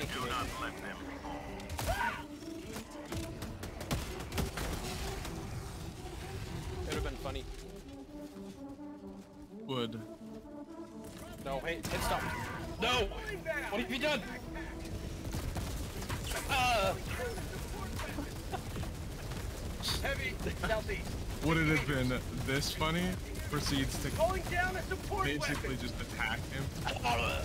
Thank you, not Nathan. let them fall. It would have been funny. Would. No, hey, hit stop. No! What have you done? Uh, Heavy, southeast. Would it have been this funny? Proceeds to down a basically weapon. just attack him. Uh,